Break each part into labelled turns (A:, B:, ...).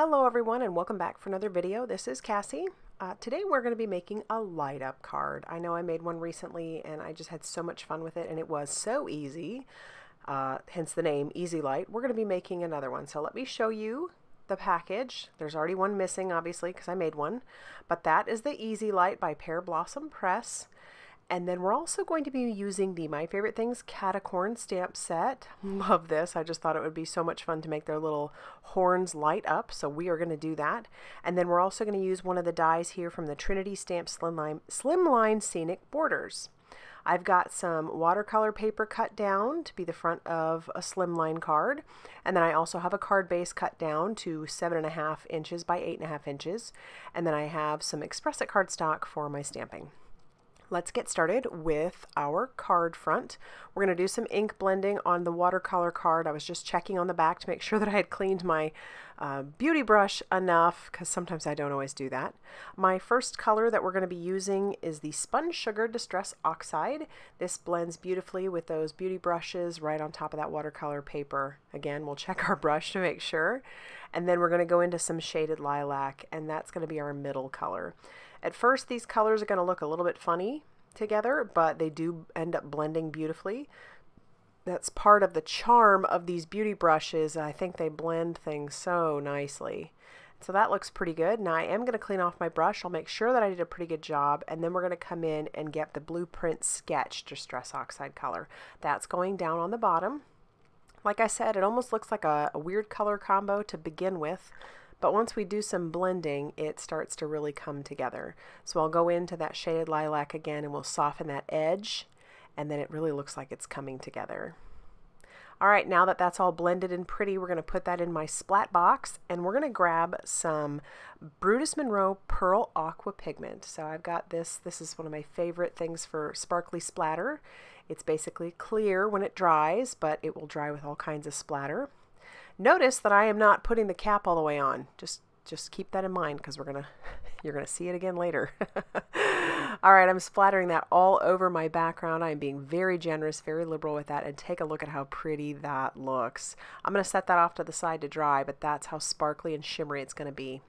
A: Hello everyone and welcome back for another video. This is Cassie. Uh, today we're going to be making a light up card. I know I made one recently and I just had so much fun with it and it was so easy, uh, hence the name EZ-Light. We're going to be making another one. So let me show you the package. There's already one missing obviously because I made one, but that is the EZ-Light by Pear Blossom Press. And then we're also going to be using the My Favorite Things Caticorn stamp set. Love this. I just thought it would be so much fun to make their little horns light up. So we are going to do that. And then we're also going to use one of the dies here from the Trinity Stamp Slimline, Slimline Scenic Borders. I've got some watercolor paper cut down to be the front of a slimline card. And then I also have a card base cut down to seven and a half inches by eight and a half inches. And then I have some Express It cardstock for my stamping let's get started with our card front. We're going to do some ink blending on the watercolor card. I was just checking on the back to make sure that I had cleaned my uh, beauty brush enough because sometimes I don't always do that. My first color that we're going to be using is the Spun Sugar Distress Oxide. This blends beautifully with those beauty brushes right on top of that watercolor paper. Again, we'll check our brush to make sure. And then we're going to go into some Shaded Lilac and that's going to be our middle color. At first, these colors are going to look a little bit funny together, but they do end up blending beautifully. That's part of the charm of these beauty brushes. I think they blend things so nicely. So that looks pretty good. Now I am going to clean off my brush. I'll make sure that I did a pretty good job. And then we're going to come in and get the Blueprint Sketch Distress Oxide color. That's going down on the bottom. Like I said, it almost looks like a, a weird color combo to begin with. But once we do some blending, it starts to really come together. So I'll go into that shaded lilac again and we'll soften that edge and then it really looks like it's coming together. All right, now that that's all blended and pretty, we're going to put that in my splat box and we're going to grab some Brutus Monroe Pearl Aqua Pigment. So I've got this. This is one of my favorite things for sparkly splatter. It's basically clear when it dries, but it will dry with all kinds of splatter. Notice that I am not putting the cap all the way on. Just just keep that in mind because we're gonna you're gonna see it again later. all right, I'm splattering that all over my background. I'm being very generous, very liberal with that, and take a look at how pretty that looks. I'm gonna set that off to the side to dry, but that's how sparkly and shimmery it's gonna be.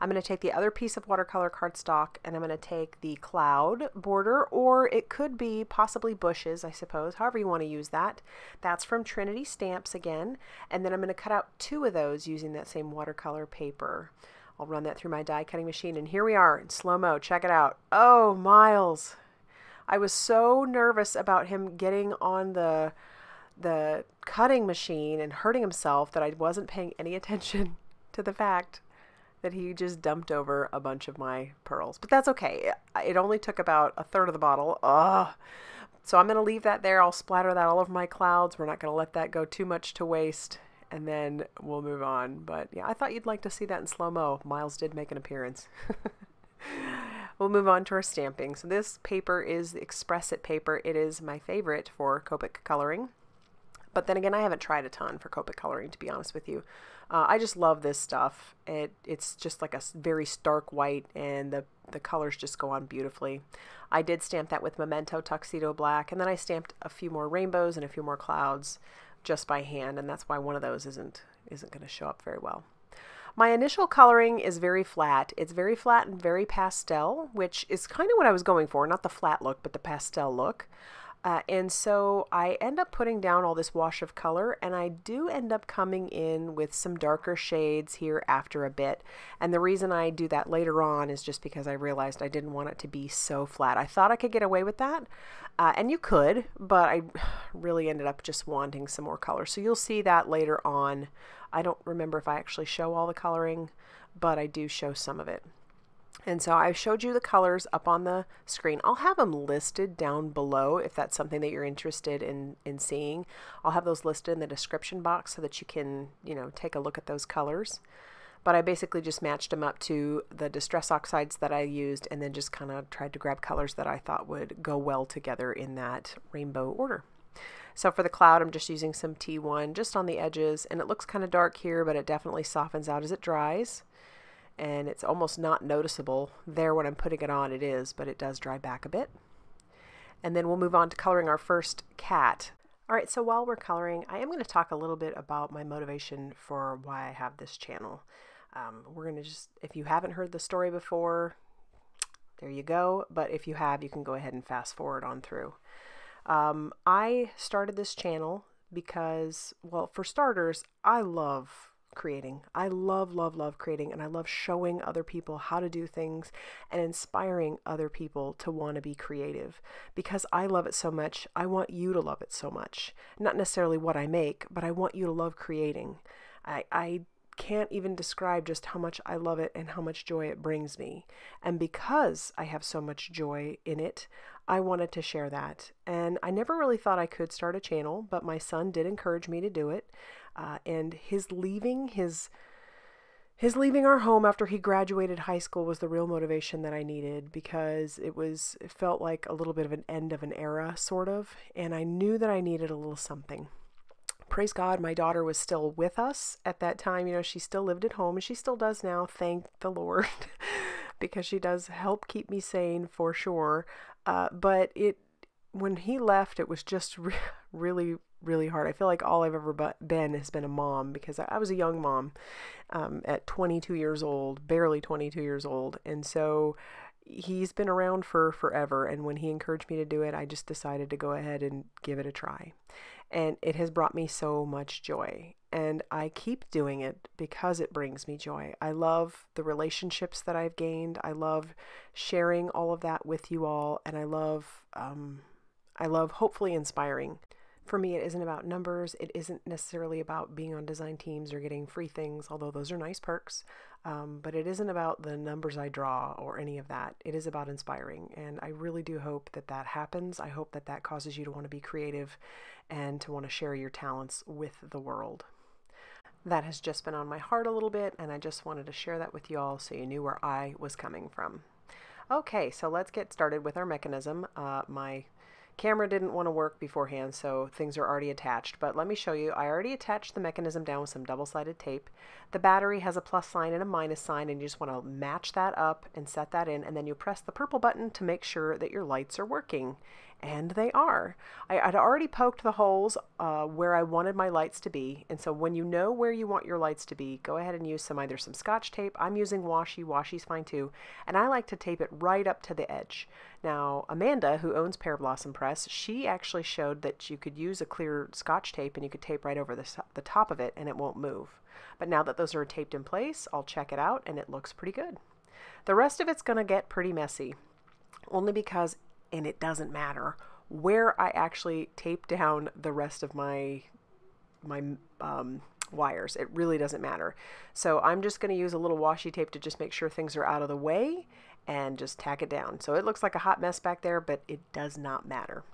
A: I'm going to take the other piece of watercolor cardstock and I'm going to take the cloud border, or it could be possibly bushes, I suppose, however you want to use that. That's from Trinity Stamps again. And then I'm going to cut out two of those using that same watercolor paper. I'll run that through my die cutting machine. And here we are in slow-mo. Check it out. Oh, Miles. I was so nervous about him getting on the the cutting machine and hurting himself that I wasn't paying any attention to the fact that he just dumped over a bunch of my pearls. But that's okay. It only took about a third of the bottle. Ugh. So I'm going to leave that there. I'll splatter that all over my clouds. We're not going to let that go too much to waste. And then we'll move on. But yeah, I thought you'd like to see that in slow-mo. Miles did make an appearance. we'll move on to our stamping. So this paper is the Express It paper. It is my favorite for Copic coloring. But then again, I haven't tried a ton for Copic coloring, to be honest with you. Uh, I just love this stuff. It It's just like a very stark white, and the, the colors just go on beautifully. I did stamp that with Memento Tuxedo Black, and then I stamped a few more rainbows and a few more clouds just by hand, and that's why one of those isn't, isn't going to show up very well. My initial coloring is very flat. It's very flat and very pastel, which is kind of what I was going for. Not the flat look, but the pastel look. Uh, and so I end up putting down all this wash of color and I do end up coming in with some darker shades here after a bit. And the reason I do that later on is just because I realized I didn't want it to be so flat. I thought I could get away with that uh, and you could, but I really ended up just wanting some more color. So you'll see that later on. I don't remember if I actually show all the coloring, but I do show some of it. And so I showed you the colors up on the screen. I'll have them listed down below if that's something that you're interested in, in seeing. I'll have those listed in the description box so that you can, you know, take a look at those colors. But I basically just matched them up to the Distress Oxides that I used and then just kind of tried to grab colors that I thought would go well together in that rainbow order. So for the cloud, I'm just using some T1 just on the edges, and it looks kind of dark here, but it definitely softens out as it dries and it's almost not noticeable. There when I'm putting it on it is, but it does dry back a bit. And then we'll move on to coloring our first cat. All right, so while we're coloring, I am going to talk a little bit about my motivation for why I have this channel. Um, we're going to just, if you haven't heard the story before, there you go. But if you have, you can go ahead and fast forward on through. Um, I started this channel because, well, for starters, I love creating. I love, love, love creating, and I love showing other people how to do things and inspiring other people to want to be creative. Because I love it so much, I want you to love it so much. Not necessarily what I make, but I want you to love creating. I, I can't even describe just how much I love it and how much joy it brings me. And because I have so much joy in it, I wanted to share that. And I never really thought I could start a channel, but my son did encourage me to do it. Uh, and his leaving, his his leaving our home after he graduated high school was the real motivation that I needed because it was it felt like a little bit of an end of an era sort of and I knew that I needed a little something praise God, my daughter was still with us at that time. You know, she still lived at home and she still does now, thank the Lord, because she does help keep me sane for sure. Uh, but it, when he left, it was just re- really, really hard. I feel like all I've ever been has been a mom because I, I was a young mom um, at 22 years old, barely 22 years old. And so, he's been around for forever and when he encouraged me to do it i just decided to go ahead and give it a try and it has brought me so much joy. And I keep doing it because it brings me joy. I love the relationships that I've gained. I love sharing all of that with you all, and I love, um, I love hopefully inspiring. For me, it isn't about numbers. It isn't necessarily about being on design teams or getting free things, although those are nice perks. Um, but it isn't about the numbers I draw or any of that. It is about inspiring. And I really do hope that that happens. I hope that that causes you to want to be creative and to want to share your talents with the world. That has just been on my heart a little bit, and I just wanted to share that with you all so you knew where I was coming from. Okay, so let's get started with our mechanism. Uh, my Camera didn't want to work beforehand, so things are already attached. But let me show you. I already attached the mechanism down with some double-sided tape. The battery has a plus sign and a minus sign, and you just want to match that up and set that in, and then you press the purple button to make sure that your lights are working and they are. I, would already poked the holes uh, where I wanted my lights to be, and so when you know where you want your lights to be, go ahead and use some either some scotch tape. I'm using washi, washi's fine too, and I like to tape it right up to the edge. Now, Amanda, who owns Pear Blossom Press, she actually showed that you could use a clear scotch tape and you could tape right over the, the top of it and it won't move. But now that those are taped in place, I'll check it out and it looks pretty good. The rest of it's going to get pretty messy, only because and it doesn't matter where I actually tape down the rest of my my um, wires. It really doesn't matter. So I'm just going to use a little washi tape to just make sure things are out of the way and just tack it down. So it looks like a hot mess back there, but it does not matter.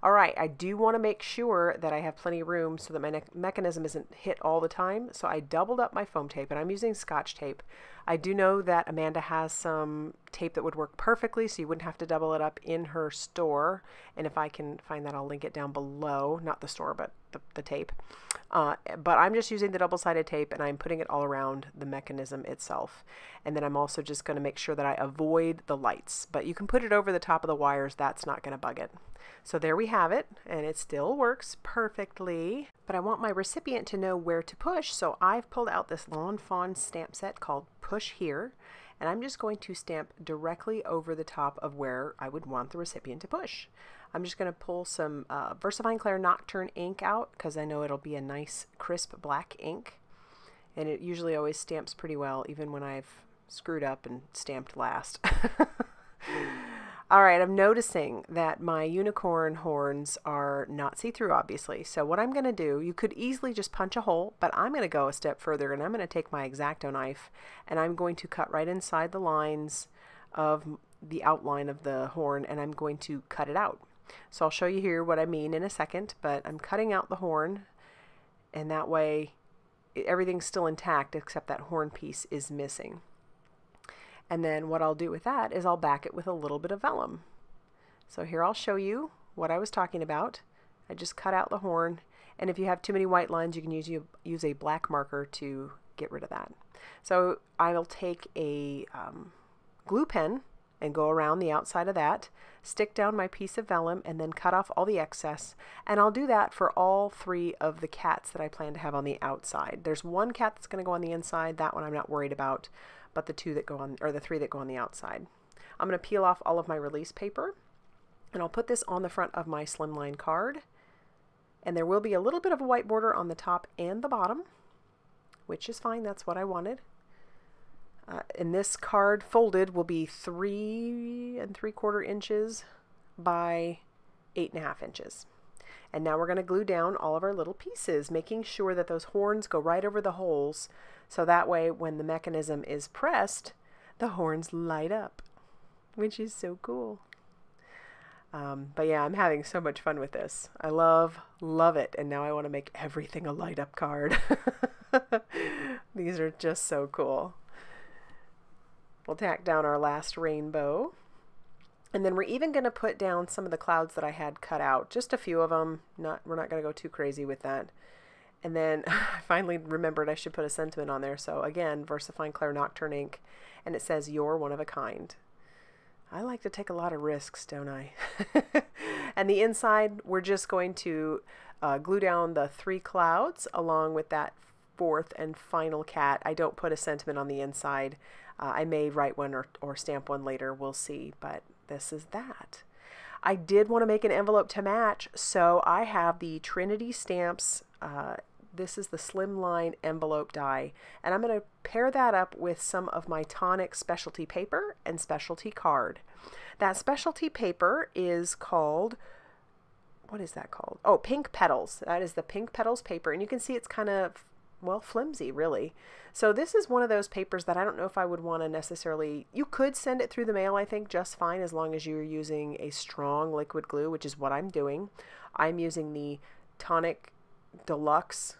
A: All right, I do want to make sure that I have plenty of room so that my mechanism isn't hit all the time. So I doubled up my foam tape and I'm using scotch tape. I do know that Amanda has some tape that would work perfectly so you wouldn't have to double it up in her store. And if I can find that, I'll link it down below. Not the store, but the, the tape. Uh, but I'm just using the double-sided tape and I'm putting it all around the mechanism itself. And then I'm also just going to make sure that I avoid the lights. But you can put it over the top of the wires. That's not going to bug it. So there we have it, and it still works perfectly. But I want my recipient to know where to push, so I've pulled out this Lawn Fawn stamp set called Push Here, and I'm just going to stamp directly over the top of where I would want the recipient to push. I'm just going to pull some uh, VersaFine Clair Nocturne ink out because I know it'll be a nice crisp black ink. And it usually always stamps pretty well even when I've screwed up and stamped last. All right, I'm noticing that my unicorn horns are not see-through, obviously. So what I'm going to do, you could easily just punch a hole, but I'm going to go a step further and I'm going to take my X-Acto knife and I'm going to cut right inside the lines of the outline of the horn and I'm going to cut it out. So I'll show you here what I mean in a second, but I'm cutting out the horn and that way everything's still intact except that horn piece is missing. And then what I'll do with that is I'll back it with a little bit of vellum. So here I'll show you what I was talking about. I just cut out the horn and if you have too many white lines you can use, you, use a black marker to get rid of that. So I'll take a um, glue pen and go around the outside of that, stick down my piece of vellum, and then cut off all the excess. And I'll do that for all three of the cats that I plan to have on the outside. There's one cat that's going to go on the inside. That one I'm not worried about, but the two that go on, or the three that go on the outside. I'm going to peel off all of my release paper, and I'll put this on the front of my slimline card. And there will be a little bit of a white border on the top and the bottom, which is fine. That's what I wanted. Uh, and this card folded will be three and three quarter inches by eight and a half inches. And now we're going to glue down all of our little pieces, making sure that those horns go right over the holes. So that way, when the mechanism is pressed, the horns light up, which is so cool. Um, but yeah, I'm having so much fun with this. I love, love it. And now I want to make everything a light up card. These are just so cool. We'll tack down our last rainbow. And then we're even going to put down some of the clouds that I had cut out, just a few of them. Not, we're not going to go too crazy with that. And then I finally remembered I should put a sentiment on there. So again, VersaFine Clair Nocturne ink, and it says, you're one of a kind. I like to take a lot of risks, don't I? and the inside, we're just going to uh, glue down the three clouds along with that fourth and final cat. I don't put a sentiment on the inside. Uh, I may write one or, or stamp one later, we'll see, but this is that. I did want to make an envelope to match, so I have the Trinity Stamps. Uh, this is the Slimline envelope die, and I'm going to pair that up with some of my Tonic specialty paper and specialty card. That specialty paper is called what is that called? Oh, Pink Petals. That is the Pink Petals paper, and you can see it's kind of well, flimsy, really. So this is one of those papers that I don't know if I would want to necessarily, you could send it through the mail, I think, just fine, as long as you're using a strong liquid glue, which is what I'm doing. I'm using the Tonic Deluxe,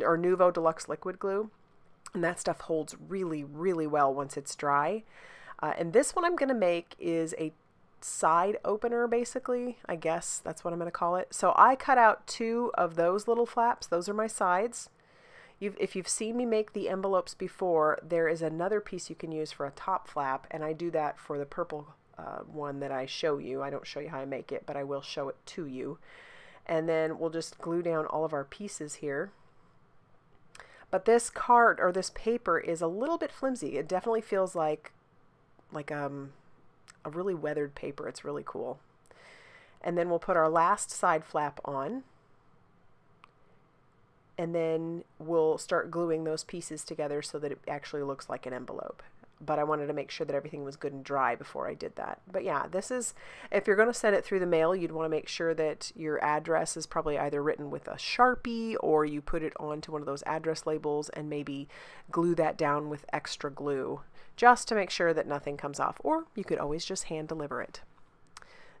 A: or Nuvo Deluxe liquid glue, and that stuff holds really, really well once it's dry. Uh, and this one I'm going to make is a side opener basically I guess that's what I'm going to call it so I cut out two of those little flaps those are my sides You've, if you've seen me make the envelopes before, there is another piece you can use for a top flap, and I do that for the purple uh, one that I show you. I don't show you how I make it, but I will show it to you. And then we'll just glue down all of our pieces here. But this card or this paper is a little bit flimsy. It definitely feels like like um, a really weathered paper. It's really cool. And then we'll put our last side flap on and then we'll start gluing those pieces together so that it actually looks like an envelope. But I wanted to make sure that everything was good and dry before I did that. But yeah, this is, if you're going to send it through the mail, you'd want to make sure that your address is probably either written with a Sharpie or you put it onto one of those address labels and maybe glue that down with extra glue just to make sure that nothing comes off. Or you could always just hand deliver it.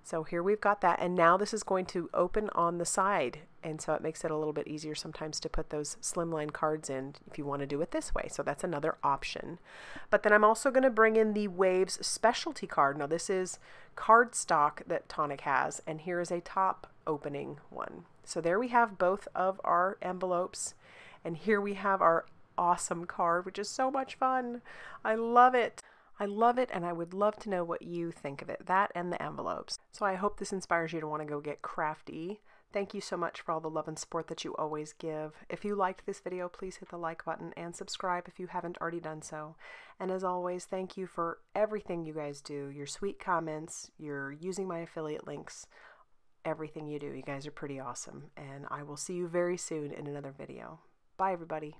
A: So here we've got that. And now this is going to open on the side. And so it makes it a little bit easier sometimes to put those slimline cards in if you want to do it this way. So that's another option. But then I'm also going to bring in the Waves specialty card. Now this is card stock that Tonic has. And here is a top opening one. So there we have both of our envelopes. And here we have our awesome card, which is so much fun. I love it. I love it and I would love to know what you think of it, that and the envelopes. So I hope this inspires you to want to go get crafty. Thank you so much for all the love and support that you always give. If you liked this video, please hit the like button and subscribe if you haven't already done so. And as always, thank you for everything you guys do, your sweet comments, your using my affiliate links, everything you do. You guys are pretty awesome. And I will see you very soon in another video. Bye, everybody.